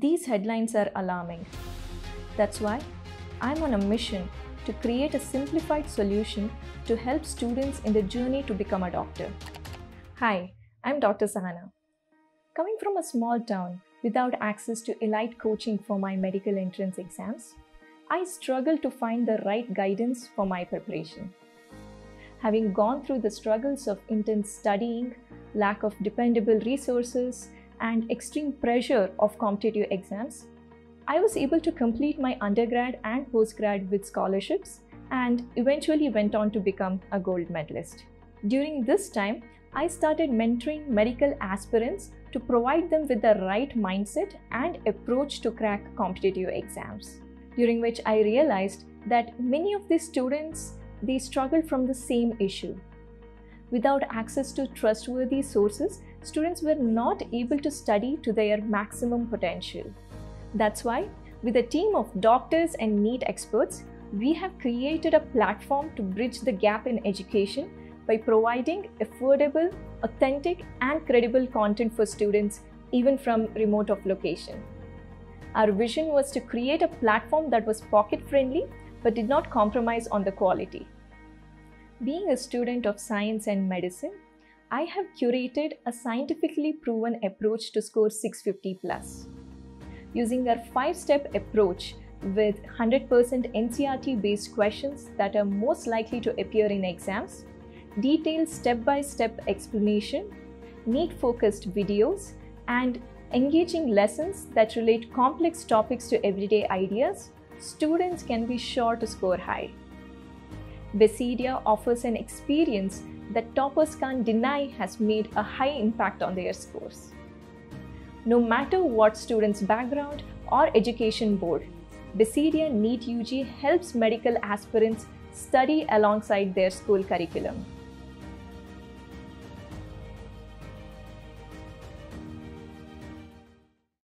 These headlines are alarming. That's why I'm on a mission to create a simplified solution to help students in the journey to become a doctor. Hi, I'm Dr. Sahana. Coming from a small town without access to elite coaching for my medical entrance exams, I struggled to find the right guidance for my preparation. Having gone through the struggles of intense studying, lack of dependable resources, and extreme pressure of competitive exams, I was able to complete my undergrad and postgrad with scholarships and eventually went on to become a gold medalist. During this time, I started mentoring medical aspirants to provide them with the right mindset and approach to crack competitive exams. During which I realized that many of these students they struggle from the same issue. Without access to trustworthy sources, students were not able to study to their maximum potential. That's why, with a team of doctors and NEET experts, we have created a platform to bridge the gap in education by providing affordable, authentic, and credible content for students even from remote of location. Our vision was to create a platform that was pocket friendly but did not compromise on the quality. Being a student of science and medicine, I have curated a scientifically proven approach to score 650 plus. Using our five-step approach with 100% NCERT-based questions that are most likely to appear in exams, detailed step-by-step explanation, NEET-focused videos, and engaging lessons that relate complex topics to everyday ideas, students can be sure to score high. Basidia offers an experience that toppers can't deny has made a high impact on their scores. No matter what student's background or education board, Basidia NEET UG helps medical aspirants study alongside their school curriculum.